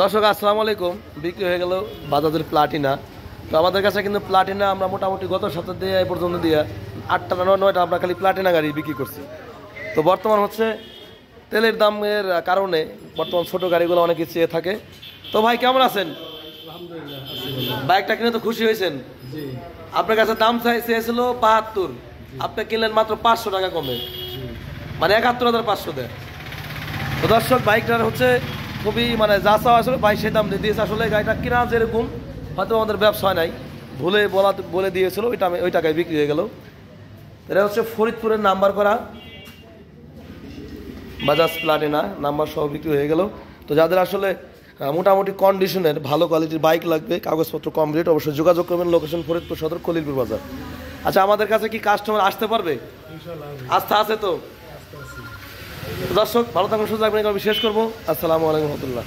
দর্শক আসসালামু আলাইকুম। বিক্রি হয়ে গেল বাজাজের প্লাটিনা। তো আমাদের কাছে কিন্তু প্লাটিনা আমরা মোটামুটি গত সপ্তাহ দিয়ে এই পর্যন্ত দিয়ে আটটা না নয়টা আমরা খালি প্লাটিনা গাড়ি বিক্রি করছি। তো বর্তমান হচ্ছে তেলের দামের কারণে বর্তমান ছোট গাড়িগুলো অনেকে চেয়ে থাকে। তো ভাই কেমন আছেন? বাইকটা কিনে তো খুশি হয়েছেন? আপনার কাছে দাম চাই চেয়েছিল বাহাত্তর। আপনি কিনলেন মাত্র পাঁচশো টাকা কমে। মানে একাত্তর হাজার পাঁচশো দেয় তো দর্শক বাইকটার হচ্ছে খুবই মানে যা চাওয়া আসলে বাইক সে দাম দিয়ে দিয়েছে। আসলে গাড়িটা কিনা যেরকম হয়তো আমাদের ব্যবসা হয় নাই। ভুলে বলা বলে দিয়েছিল ওইটা আমি ওই টাকায় বিক্রি হয়ে গেল। এটা হচ্ছে ফরিদপুরের নাম্বার করা বাজাজ প্লাটিনা নাম্বার সহ বিক্রি হয়ে গেল। তো যাদের আসলে মোটামুটি কন্ডিশনের ভালো কোয়ালিটির বাইক লাগবে কাগজপত্র কমপ্লিট অবশ্যই যোগাযোগ করবেন লোকেশন ফরিদপুর সদর খলিলপুর বাজার। আচ্ছা আমাদের কাছে কি কাস্টমার আসতে পারবে? আস্থা আছে তো? দর্শক ভালো থাকুন সুযোগ আমি শেষ করব। আসসালামু আলাইকুম রহমতুল্লাহ।